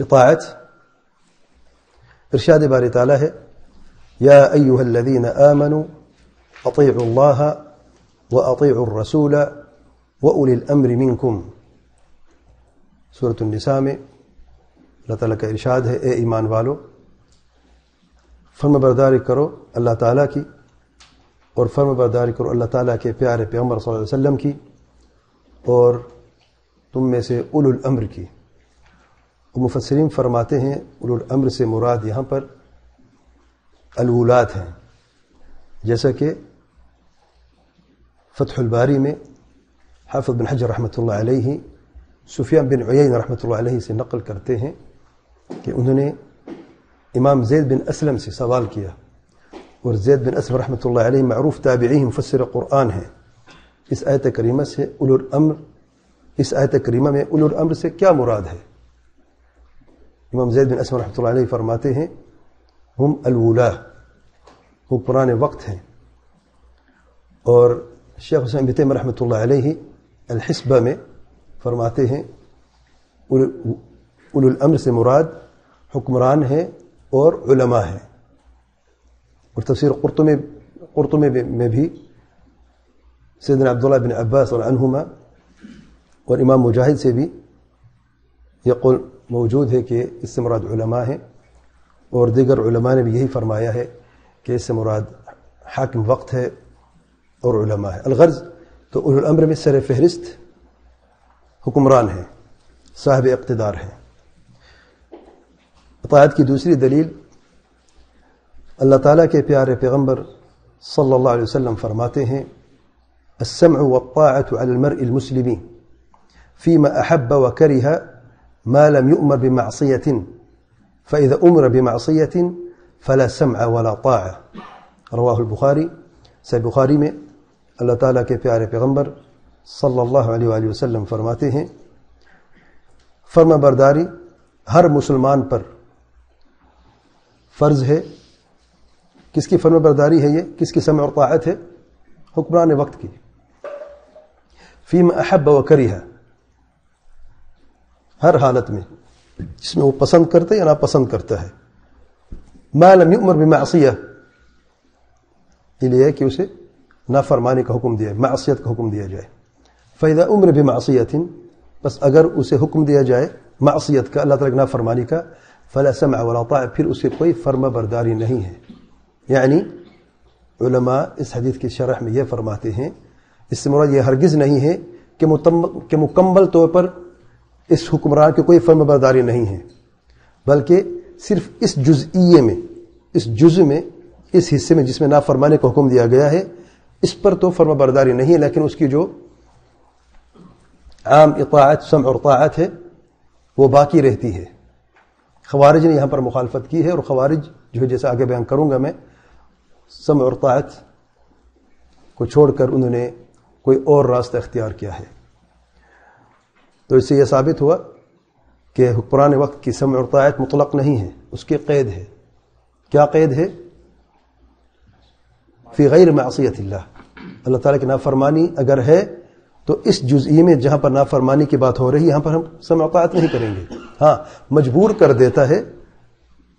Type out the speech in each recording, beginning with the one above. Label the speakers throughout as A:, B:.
A: इताअत इरशाद बारी ताला है या अय्युहल्लज़ीन आमनु अतीउ अल्लाह व अतीउ रसूल व उलिल अम्र मिनकुम सूरत निसा में अल्लाह ताला का इरशाद है ए ईमान वालो फर्म बरदारी करो अल्लाह ताला की और फर्म बरदारी करो अल्लाह ताला के प्यारे पैगम्बर सल्लल्लाहु अलैहि वसल्लम की और तुम में से उलुल अम्र की मुफसरीन फरमाते हैं उलुल अम्र से मुराद यहाँ पर अलवलात हैं जैसा कि फ़तहुलबारी में हाफिज़ बिन हजर रहमतुल्लाह अलैहि सुफियान बिन उयैन रहमतुल्लाह अलैहि से नकल करते हैं कि उन्होंने इमाम जैद बिन असलम से सवाल किया और जैद बिन असलम रहमतुल्लाह अलैहि मरूफ ताबिई मुफसर क़ुरान है इस आयत करीमा से उलुल अम्र इस आयत करीमा में उलुल अम्र से क्या मुराद है इमाम जैद बिन असलम रहमतुल्लाह अलैहि फरमाते हैं हम अलवला वो पुराने वक्त हैं और शेख हुसैन बितम रहमतुल्लाह अलैहि अलहिस्बा में फरमाते हैं उलुल अम्र से मुराद हुक्मरान है और उलमा है और तफसीर क़ुरतुमे क़ुरतुमे में भी सैदन अब्दुल्ला बिन अब्बास और अनहुमा और इमाम मुजाहिद से भी यह कौल मौजूद है कि इससे मुराद उलमा है और दीगर उलमा ने भी यही फरमाया है कि इससे मुराद हाकिम वक्त है और उलमा है अलगर्ज तो उलमर में सर फहरिस्त हुक्मरान है साहब इकतदार है अतायत की दूसरी दलील अल्लाह ताला के प्यारे पैगम्बर सल्लल्लाहु अलैहि वसल्लम फरमाते हैं السمع والطاعة على المرء المسلم فيما أحب وكره ما لم يؤمر بمعصية فإذا أمر بمعصية فلا سمع ولا طاعة رواه البخاري सही बुखारी में अल्लाह ताला के प्यारे पैगंबर सल्लल्लाहु अलैहि वसल्लम फरमाते हैं फर्मा बरदारी हर मुसलमान पर फ़र्ज़ है किसकी फर्मा बरदारी है ये किसकी समय और ताकत है हुक्मरान वक्त की फ़ीम अहब व करीहा हर हालत में जिसमें वो पसंद करते या ना पसंद करता है मालम उम्र बिमासिया लिए है कि उसे नाफरमानी का हुक्म दिया मासीत का हुक्म दिया जाए फ़ैदा उम्र भी मासीतिन बस अगर उसे हुक्म दिया जाए मासीत का अल्लाह तला नाफरमानी का फ़ला सम वलाता फिर उसे कोई फर्मा बरदारी नहीं है यानी उलमा इस हदीत की शरह में यह फरमाते हैं इससे मुराद यह हरगिज़ नहीं है कि कि मुकम्मल तौर पर اس حکمران کی کوئی فرما برداری نہیں ہے، بلکہ صرف اس جزئیے میں، اس جز میں، اس حصے میں جس میں نافرمانی کا حکم دیا گیا ہے، اس پر تو فرما برداری نہیں ہے، لیکن اس کی جو عام اطاعت سمع اور طاعت ہے، وہ باقی رہتی ہے۔ خوارج نے یہاں پر مخالفت کی ہے اور خوارج جو ہے، جیسا آگے بیان کروں گا میں سمع اور طاعت کو چھوڑ کر انہوں نے کوئی اور راستہ اختیار کیا ہے۔ تو اس سے یہ ثابت ہوا کہ حکمران وقت کی سمع اور طاعت مطلق نہیں ہے، اس کی قید ہے۔ کیا قید ہے؟ في غير معصية الله۔ اللہ تعالیٰ کی نافرمانی اگر ہے تو اس جزئیے میں جہاں پر نافرمانی کی بات ہو رہی ہے، یہاں پر ہم سمع طاعت نہیں کریں گے۔ ہاں مجبور کر دیتا ہے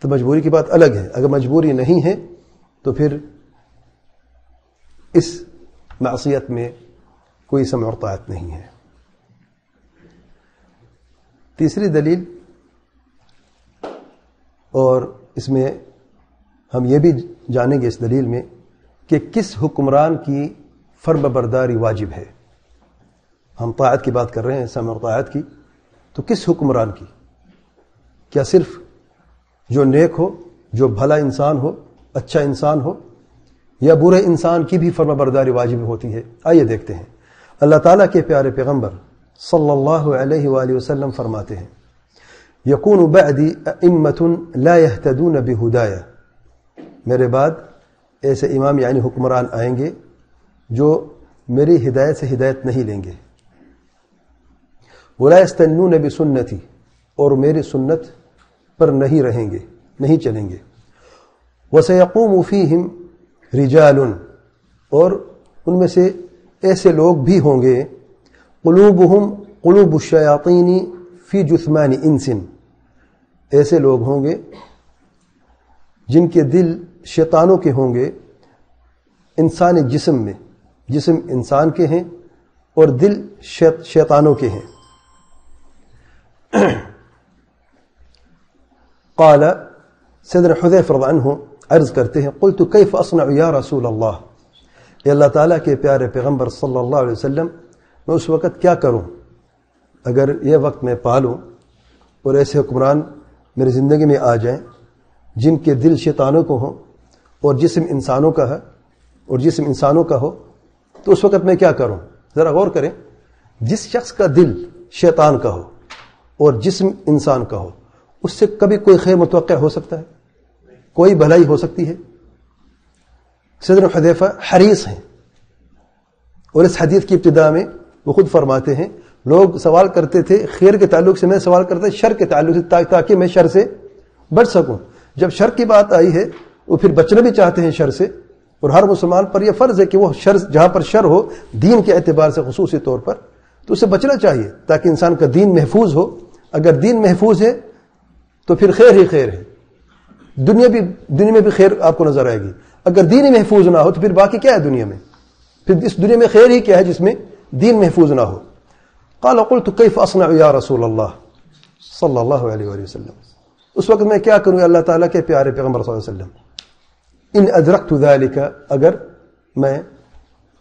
A: تو مجبوری کی بات الگ ہے۔ اگر مجبوری نہیں ہے تو پھر اس معصیت میں کوئی سمع طاعت نہیں ہے۔ تیسری دلیل اور اس میں ہم یہ بھی جانیں گے اس دلیل میں کہ کس حکمران کی فرما برداری واجب ہے۔ ہم طاعت کی بات کر رہے ہیں، سمع طاعت کی، تو کس حکمران کی؟ کیا صرف جو نیک ہو، جو بھلا انسان ہو اچھا انسان ہو، یا برے انسان کی بھی فرما برداری واجب ہوتی ہے؟ آئیے دیکھتے ہیں۔ اللہ تعالیٰ کے پیارے پیغمبر सल्लल्लाहु अलैहि वसल्लम फरमाते हैं यकून बदी इम्मतुन ला यहतदून बेहुदाया मेरे बाद ऐसे इमाम यानी हुक्मरान आएंगे जो मेरी हिदायत से हिदायत नहीं लेंगे वलास्तन्नू नबी सुन्नति और मेरी सुन्नत पर नहीं रहेंगे नहीं चलेंगे वसयकूम फ़ीहिम रिजाल और उनमें से ऐसे लोग भी होंगे हम कुलूब शयातीनी फ़ी जुस्मानी इंसिन ऐसे लोग होंगे जिनके दिल शैतानों के होंगे इंसानी जिस्म में जिस्म इंसान के हैं और दिल शैतानों के हैं قال सदर हुदैफ हो अर्ज करते हैं कुल तो कैफ असना या रसूल अल्लाह अल्लाह ताला के प्यारे पैगंबर सल्लल्लाहु अलैहि वसल्लम میں اس وقت کیا کروں؟ اگر یہ وقت میں پالوں اور ایسے حکمران میری زندگی میں آ جائیں جن کے دل شیطانوں کے ہوں اور جسم انسانوں کا ہے اور جسم انسانوں کا ہو، تو اس وقت میں کیا کروں؟ ذرا غور کریں، جس شخص کا دل شیطان کا ہو اور جسم انسان کا ہو، اس سے کبھی کوئی خیر متوقع ہو سکتا ہے؟ کوئی بھلائی ہو سکتی ہے؟ سیدنا حذیفہ حریص ہیں اور اس حدیث کی ابتدا میں وہ خود فرماتے ہیں۔ لوگ سوال کرتے تھے، خیر کے تعلق سے میں سوال کرتا، شر کے تعلق سے تاکہ میں شر سے بچ سکوں۔ جب شر کی بات آئی ہے، وہ پھر بچنا بھی چاہتے ہیں شر سے۔ اور ہر مسلمان پر یہ فرض ہے کہ وہ شر، جہاں پر شر ہو، دین کے اعتبار سے خصوصی طور پر، تو اسے بچنا چاہیے تاکہ انسان کا دین محفوظ ہو۔ اگر دین محفوظ ہے، تو پھر خیر ہی خیر ہے۔ دنیا بھی، دنیا میں بھی خیر آپ کو نظر آئے گی۔ اگر دین ہی محفوظ نہ ہو، تو پھر باقی کیا ہے دنیا میں؟ پھر اس دنیا میں خیر ہی کیا ہے جس میں दीन महफूज ना हो काल कुल तो कैफ असना या रसूल अल्लाह सल्लल्लाहु अलैहि वसल्लम उस वक्त मैं क्या करूं अल्लाह ताला के प्यारे पैगम्बर वसल्लम इन अदरक का अगर मैं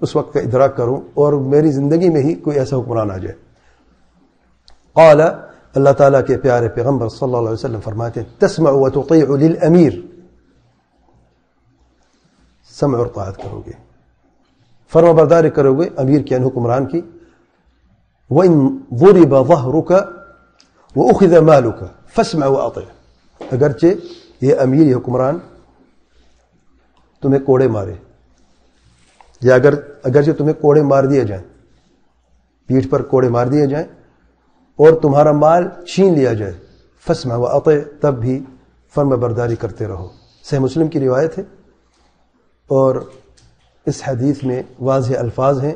A: उस वक्त का इदराक करूं और मेरी जिंदगी में ही कोई ऐसा हुक्मरान आ जाए काला अल्लाह ताला के प्यारे पैगम्बर सल्लल्लाहु अलैहि वसल्लम फरमाते हैं तस्म व तुल अमीर सम और तायत करोगे فرما برداری کرو گے امیر کی یعنی حکمران کی، وَإِن ضُرِبَ ظَهْرُكَ وَأُخِذَ مَالُكَ فَاسْمَعْ وَأَطِعْ۔ اگرچہ یہ امیر، یہ حکمران تمہیں کوڑے مارے، یا اگر، اگرچہ تمہیں کوڑے مار دیے جائیں، پیٹھ پر کوڑے مار دیے جائیں، اور تمہارا مال چھین لیا جائے فاسمع وأطع تب بھی فرما برداری کرتے رہو۔ صحیح مسلم کی روایت ہے۔ اور اس حدیث میں واضح الفاظ ہیں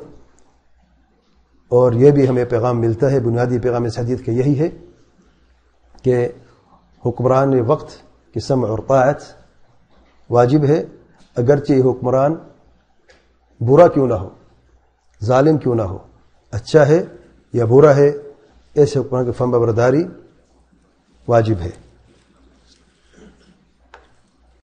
A: اور یہ بھی ہمیں پیغام ملتا ہے، بنیادی پیغام اس حدیث کا یہی ہے کہ حکمران وقت کی سمع اور طاعت واجب ہے، اگرچہ یہ حکمران برا کیوں نہ ہو، ظالم کیوں نہ ہو اچھا ہے یا برا ہے ایسے حکمران کی فم برداری واجب ہے۔